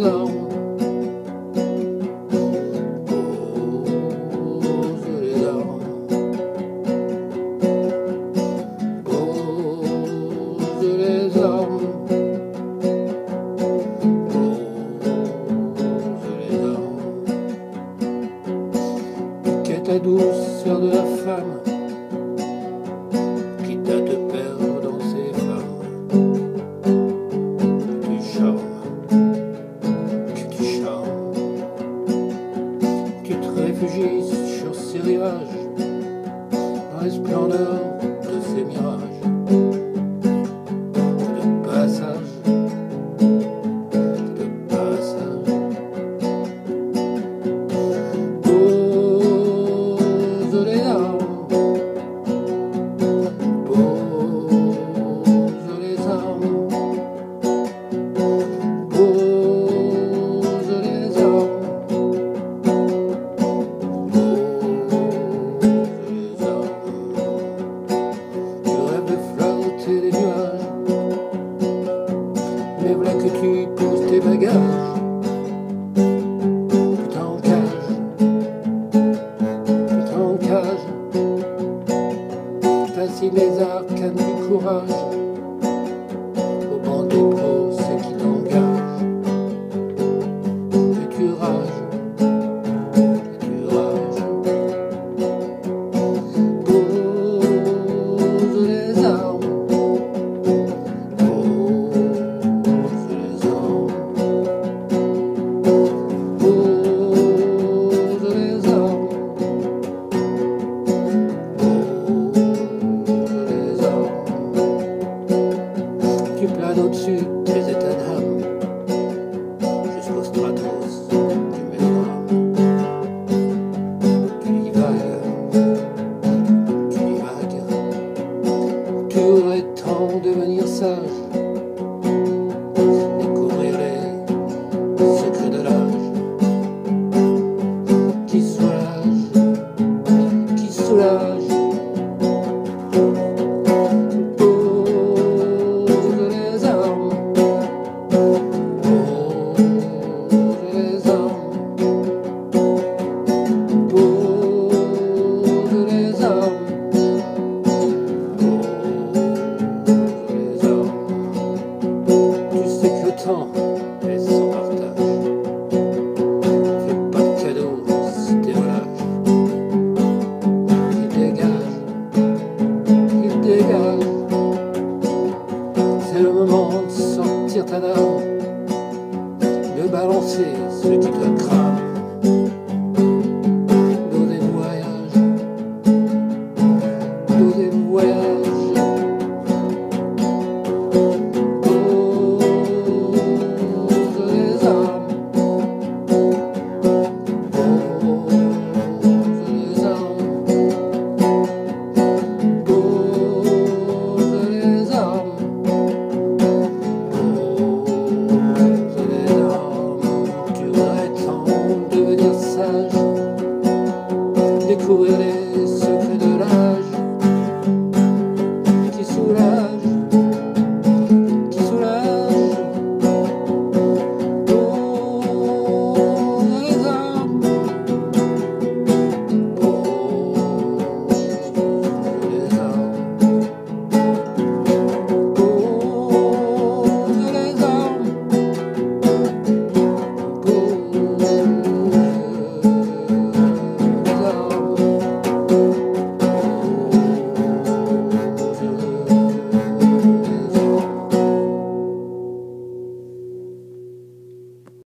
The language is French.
alone. Tu te réfugies sur ces rivages, dans les splendeurs de ces mirages. Mais voilà que tu poses tes bagages. Tu t'encages, tu t'encages, fascine les arcanes du courage, Tu planes au-dessus des états d'âme, jusqu'au stratos du mélodrame. Tu divagues, tu divagues, tu aurais tant devenir sage, découvrir les secrets de l'âge temps est sans partage. Fais pas de cadeaux si t'es relâche. Il dégage, il dégage. C'est le moment de sortir ta dame, de balancer ce qui te crame.